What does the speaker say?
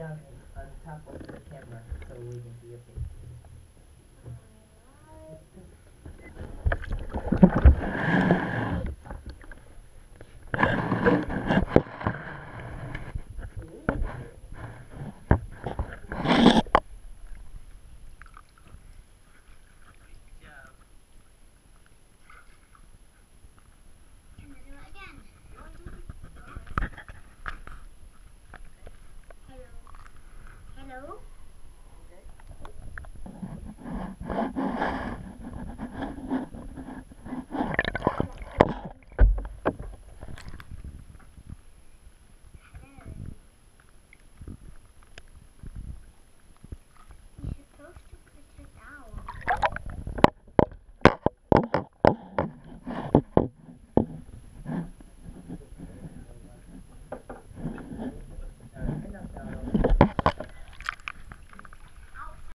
down and on top of the camera so we can see your face.